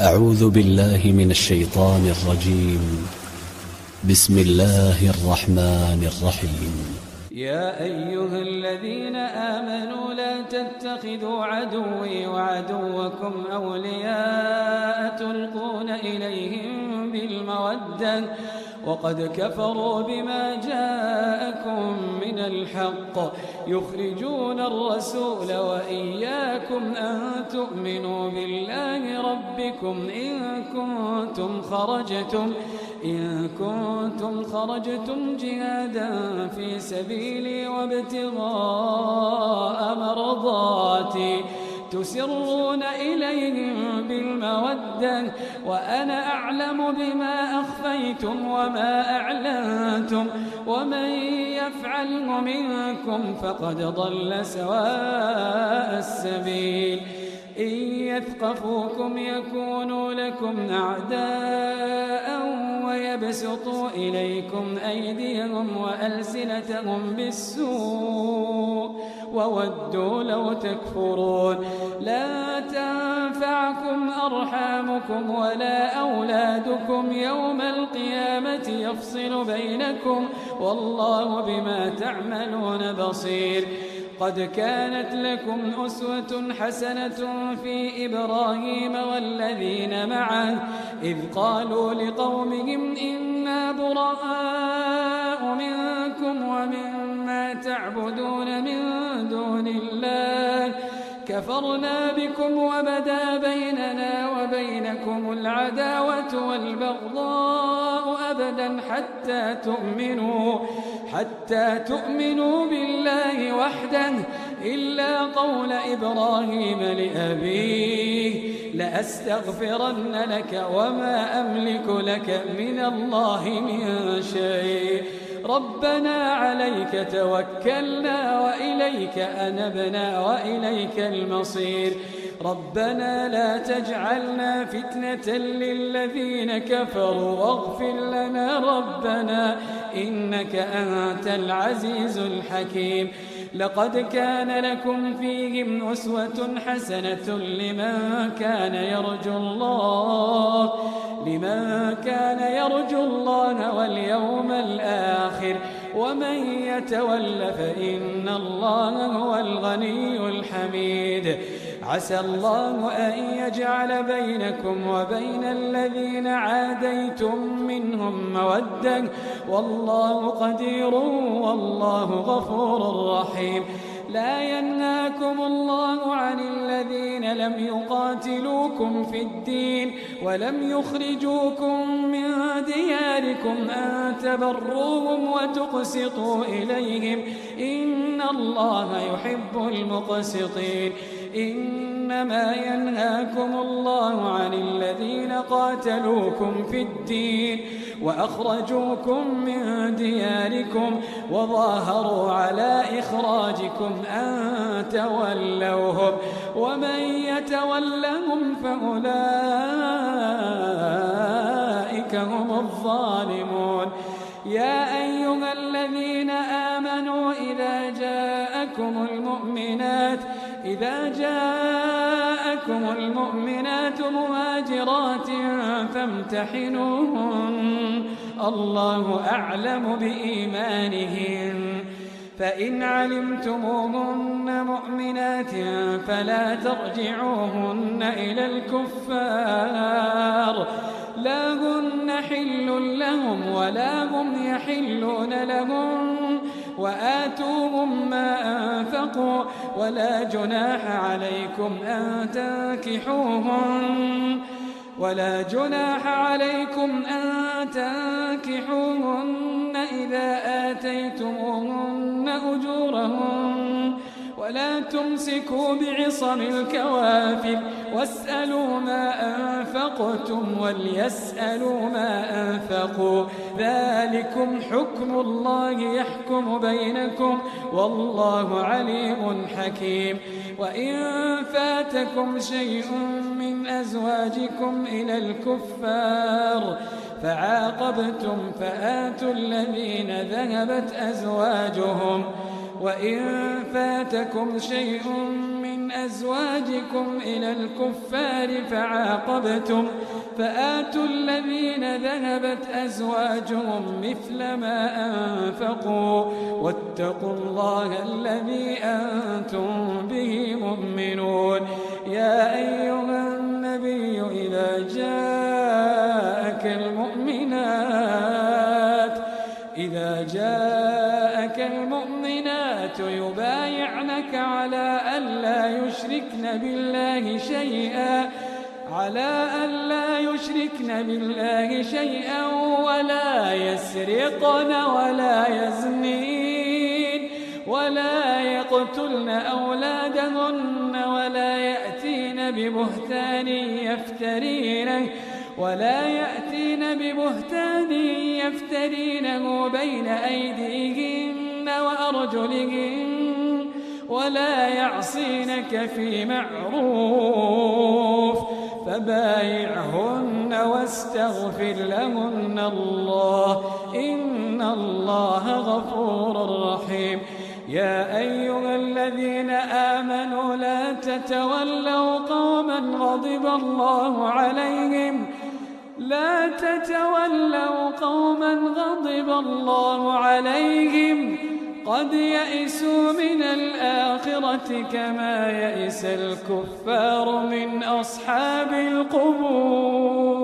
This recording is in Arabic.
أعوذ بالله من الشيطان الرجيم. بسم الله الرحمن الرحيم. يا أيها الذين آمنوا لا تتخذوا عدوي وعدوكم أولياء تلقون إليهم بالمودة. وقد كفروا بما جاءكم من الحق. يخرجون الرسول وإياكم أن تؤمنوا بالله ربكم إن كنتم خرجتم إن كنتم خرجتم جهادا في سبيلي وابتغاء مرضاتي. تسرون إليهم بالمودة وأنا أعلم بما أخفيتم وما أعلنتم ومن يفعله منكم فقد ضل سواء السبيل إن يثقفوكم يكونوا لكم أعداء ويبسطوا إليكم أيديهم وألسنتهم بالسوء وودوا لو تكفرون. لا تنفعكم أرحامكم ولا أولادكم يوم القيامة يفصل بينكم والله بما تعملون بصير. قد كانت لكم أسوة حسنة في إبراهيم والذين معه إذ قالوا لقومهم إنا براء منكم تعبدون من دون الله. كفرنا بكم وبدا بيننا وبينكم العداوة والبغضاء أبدا حتى تؤمنوا حتى تؤمنوا بالله وحده. إلا قول إبراهيم لأبيه لأستغفرن لك وما أملك لك من الله من شيء. ربنا عليك توكلنا وإليك أنبنا وإليك المصير. ربنا لا تجعلنا فتنة للذين كفروا واغفر لنا ربنا إنك أنت العزيز الحكيم. لقد كان لكم فيهم أسوة حسنة لمن كان يرجو الله لمن كان يرجو الله واليوم الآخر ومن يتول فإن الله هو الغني الحميد. عسى الله أن يجعل بينكم وبين الذين عاديتم منهم مودة. والله قدير والله غفور رحيم. لا ينهاكم الله عن الذين لم يقاتلوكم في الدين ولم يخرجوكم من دياركم أن تبروهم وتقسطوا إليهم. إن الله يحب المقسطين. إنما ينهاكم الله عن الذين قاتلوكم في الدين وأخرجوكم من دياركم وظاهروا على إخراجكم أن تولوهم ومن يتولهم فأولئك هم الظالمون. يا أيها الذين آمنوا إذا جاءكم المؤمنات إذا جاءكم المؤمنات مهاجرات فامتحنوهن. الله أعلم بإيمانهن فإن علمتموهن مؤمنات فلا ترجعوهن إلى الكفار. لا هن حل لهم ولا هم يحلون لهم. وآتوهم ما أنفقوا ولا جناح عليكم أن تنكحوهن ولا جناح عليكم أن تنكحوهن إذا آتيتموهن أجورهن ولا تمسكوا بعصم الكوافر واسألوا ما أنفقتم وليسألوا ما أنفقوا ذلكم حكم الله يحكم بينكم والله عليم حكيم وإن فاتكم شيء من أزواجكم إلى الكفار فعاقبتم فآتوا الذين ذهبت أزواجهم وإن فاتكم شيء من أزواجكم إلى الكفار فعاقبتم فآتوا الذين ذهبت أزواجهم مثل ما أنفقوا واتقوا الله الذي أنتم جاءك المؤمنات يبايعنك على ألا يشركن بالله شيئا على ألا يشركن بالله شيئا ولا يسرقن ولا يزنين ولا يقتلن أولادهن ولا يأتين ببهتان يفترينه. ولا يأتين ببهتان يفترينه بين أيديهن وأرجلهن ولا يعصينك في معروف فبايعهن واستغفر لهن الله إن الله غفور رحيم يا أيها الذين آمنوا لا تتولوا قوما غضب الله عليهم لا تتولوا قوما غضب الله عليهم قد يئسوا من الآخرة كما يئس الكفار من أصحاب القبور.